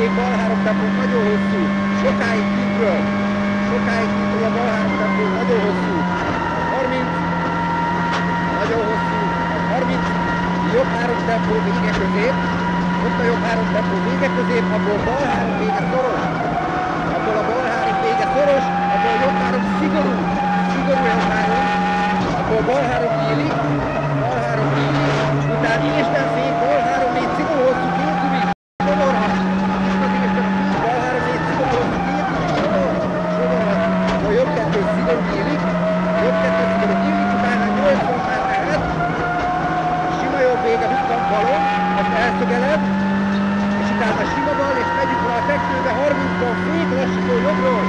nagyon hosszú, sokáig kintről, sokáig kintről a bal három tempó nagyon hosszú, 30, nagyon hosszú, 30, jobb három tempó vége közép, ott a jobb három tempó vége közép, abból bal három vége szoros, abból a bal három vége szoros, abból a jobb három szigorú, szigorú jobb három, abból bal három nyílik, bal három nyílik, utána Isten szép, bal három négy szigorú hosszú két kubik, sodorhat, Isten Isten szép, bal három négy szigorú hosszú két kubik, sodor, sodorhat, a jobb kettő szigorú nyílik, jobb kettő szigorú nyílik, utána 80 már mehet, sima jobb vége, bukkan balon, azt elszögeled, és utána sima bal, és megyünk rá a fekvőbe, 30-ban fék, lassító jobbról,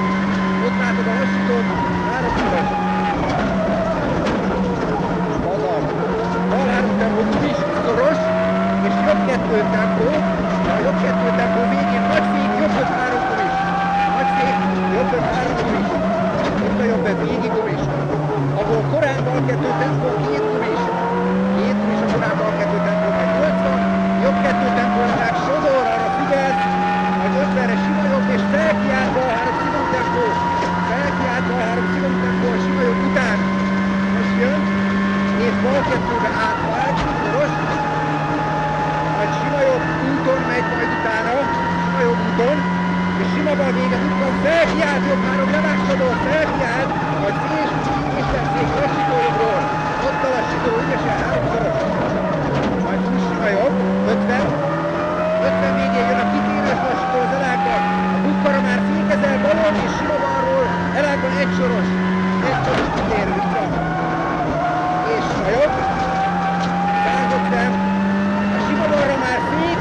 ott látod a lassítót, három szoros. Azaz, bal három tempó is szoros, és jobb kettő tempó, a jobb kettő tempó végén nagy fék, jobb öt három is. Nagy fék, jobb öt három is. Ott a jobb öt végig is. Ahol korán bal kettő tempó, két is. Két is a korán bal kettő tempó, majd 80, jobb kettő tempó, tehát sodor, arra figyelsz, majd 50-re sima jobb, és felkiált bal három szigorú tempó. Felkiált bal három szigorú tempó, a sima jobb után. Most jön, és bal kettőbe átvált, szoros, majd sima jobb úton megy majd utána, sima jobb úton, és sima bal vége úton felkiált jobb három levágsadó, felkiált, majd fél, Isten szék lassító jobbról, ott a lassító, ügyesen háromszoros, majd 20 sima jobb, 50, 50 végén jön a kitérős lassító az elágban, a bukkara már fékezel balon és sima balról, elágban egy soros, egy soros kitérő, itt van. És jobb, 150, a sima balra már fék,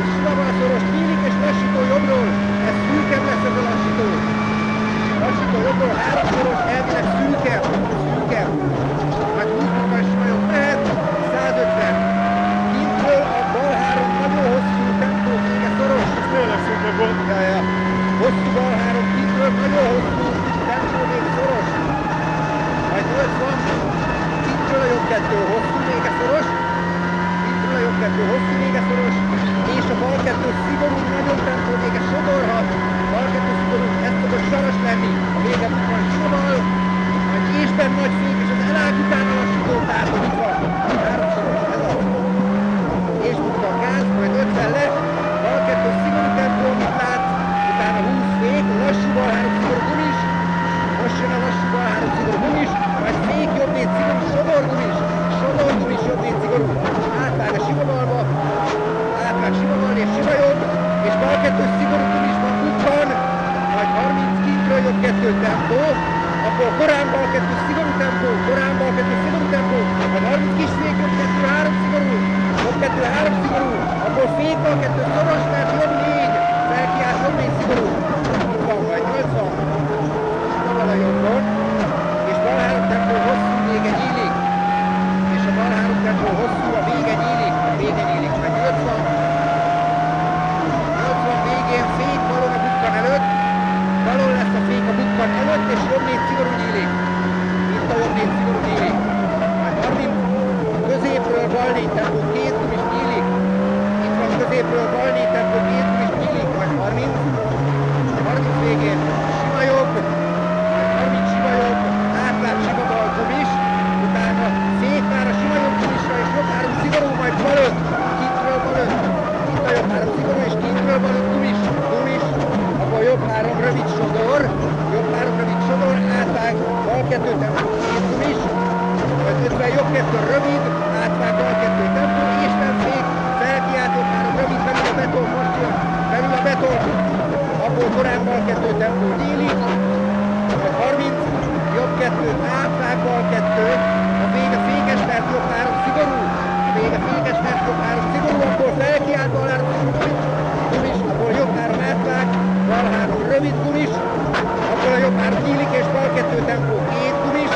és bal szoros nyílik, és lassító jobbról, ez szűkebb lesz ez a lassító. Lassító jobbról három szoros, elvileg szűkebb, szűkebb. Majd 20 maga is sima jobb mehet, 150. Kintről a bal három nagyon hosszú tempó, vége szoros. Tényleg szuper volt. Ja, ja. Hosszú bal három, kintről nagyon hosszú tempó, vége szoros. Majd 80, kintről a jobb kettő, hosszú vége szoros. Kintről a jobb kettő, hosszú vége szoros. És a bal kettő szigorú, nagyon tempó, vége sodorhat. Bal kettő szigorú, ez szokott saras lenni. A vége van sima bal, majd ésben nagy fék, és az elág után a lassító, tehát hogy itt van. Háromszoros, ez az. És a gáz, majd 50 le, 12-ös szigorú turizmus Buchan, majd 32-ről jött 2 tempó, akkor korán bal 2 szigorú tempó, korán bal 2 szigorú tempó, majd 30 kisvék jobb 2 3 szigorú, jobb 2 3 szigorú, akkor fék bal 2 szoros, mert jobb 4, felkiáll jobb 4 szigorú, 60 vagy 80, nem a jobbon, és bal 3 tempó hosszú még egy két gumis, majd 50 jobb kettő rövid, átvág bal kettő tempó, és nem fék, felkiált jobb három rövid, belül a beton, a beton, abból korán bal kettő tempó nyílik, majd 30, jobb kettő, átvág bal a vége fékes, mert jobb három szigorú, a vége fékes, mert jobb három szigorú, akkor felkiált bal három szigorú, gumis, abból jobb három átvág, bal három rövid gumis, a jobb három nyílik, és bal kettő tempó. Két gumis,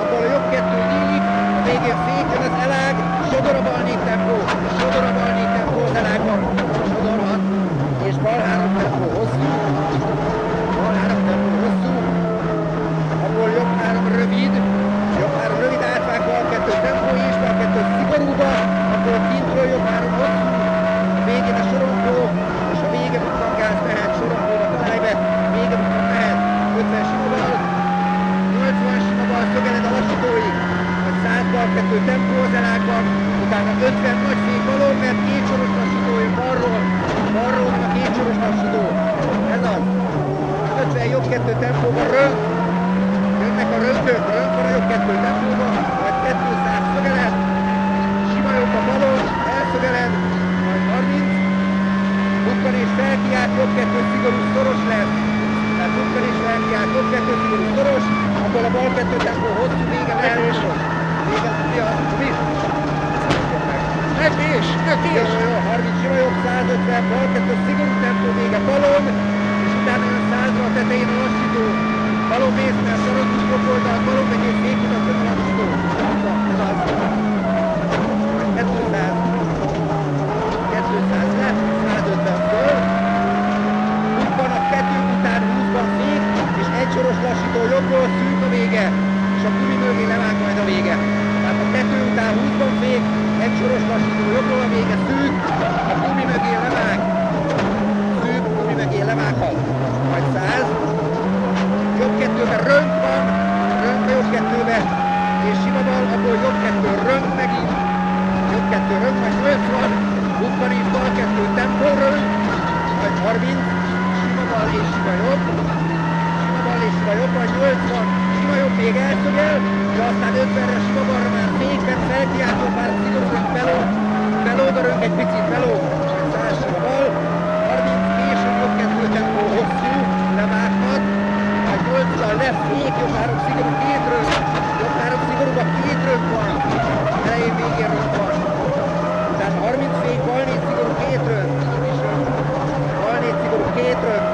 abból a jobb kettő nyílik, a végén fék jön az elág, sodor a bal négy tempó, sodor a bal négy tempó az elágban, sodorhat, és bal három tempó hosszú, bal három tempó hosszú, abból jobb három rövid, jobb három rövid átvág bal kettő tempó és bal kettő szigorúba, abból kintről 250 nagy fék balon, mert két soros lassító jön balról, balról van a két soros lassító. Ez az. 50 jobb kettő tempóban rönk, jönnek a röntök, rönk van a jobb kettő tempóban, majd 200 szögelet, sima jobb a balon, elszögeled, majd 30, bukkan és felkiált, jobb kettő szigorú szoros lesz, tehát bukkan és felkiált, jobb kettő szigorú szoros, akkor a bal kettő tempó hosszú vége lehet, vége, mi az, mi? Lökés, Jó, lökés! jó, 30 sima jobb, 150, bal kettő szigorú tempó vége balon, és utána jön 100-ra a tetején a lassító. Balon mész, mert jobb oldalt, balon megy és fékutat jön a lassító. Ez az, ez az. 200. 200 le, 150 föl. Bukkan a kettő után 20-ban fék, és egy soros lassító jobbról szűk a vége, és a gumi mögé levág majd a vége. Tehát a után 20-ban fék, egy soros lassító jobbról a vége szűk, a gumi mögé levág, szűk, gumi mögé levághat. Majd 100. Jobb kettőben rönk van, rönk a jobb kettőben, és sima bal, abból jobb kettő rönk megint, jobb kettő rönk, majd 80, bukkan is bal kettő tempó rönk, majd 30, sima bal és sima jobb, sima bal és sima jobb, majd 80, sima jobb még elszögel, de aztán 50-re sima balra már fékben felkiáltó, már szigorúan belóg, belóg a rönk egy picit, belóg, majd 100 sima bal, 30 később jobb kettő tempó hosszú, levághat, majd 80 lesz fék, jobb három szigorú két rönk, jobb három szigorúban két rönk van, elején végén rönk van. Tehát 30 fék, bal 4 szigorú két rönk, itt is rönk, bal 4 szigorú két rönk,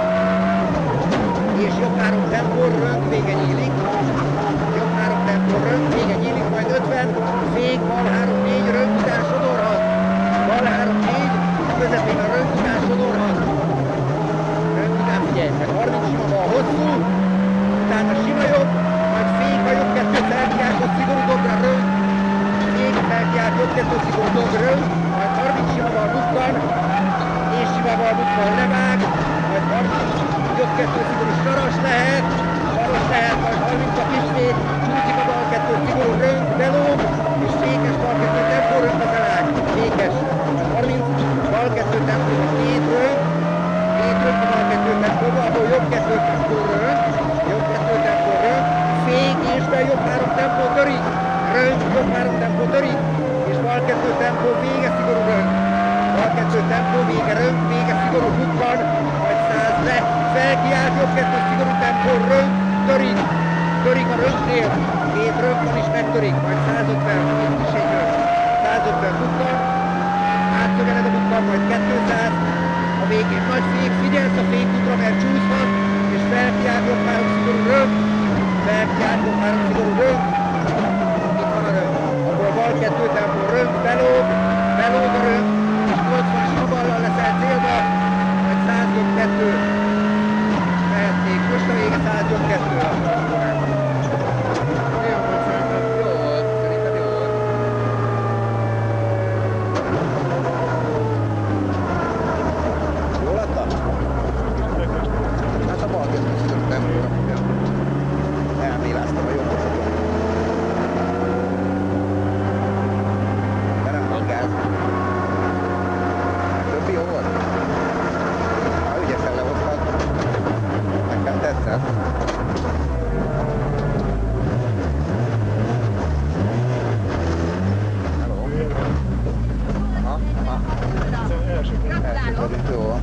és jobb három tempó rönk vége nyílik, jobb három tempó rönk vége nyílik, majd 50 fék, bal 3 4 rönk után sodorhat, bal 3 4, közepén a rönk után sodorhat, rönk után figyelj, meg 30 sima bal hosszú, utána sima jobb, majd fék a jobb kettő felkiáltott szigorú dobra rönk, fék szigorú dobra rönk, majd 30 sima bal bukkan, és sima bal bukkan levág, majd 30 jobb kettő szigorú saras lehet, saras lehet, majd 30 a kisvét, csúszik a bal kettő szigorú rönk, belóg, és fékes bal kettő tempó rönk az elág, fékes, majd 30 bal kettő tempó, két rönk, két rönk a bal kettő tempóba, ahol jobb kettő tempó rönk, jobb kettő tempó rönk, fék és be jobb három tempó törik, rönk, jobb három tempó törik, és bal kettő tempó vége szigorú rönk. Bal kettő tempó vége rönk, vége szigorú bukkan, majd száz le, felkiált jobb kettő szigorú tempó rönk, törik, törik a rönknél, két rönk van is megtörik, majd 150, itt is egy rönk, 150 bukkan, átszögeled a bukkan, majd 200, a végén nagy fék, figyelsz a fékútra, mert csúszhat, és felkiált jobb három szigorú rönk, felkiált jobb három szigorú rönk, belóg, belóg a röv, és 80-as kaballal leszel célba, vagy 102 mehetnék. Most a vége 102-vel. 48 horas.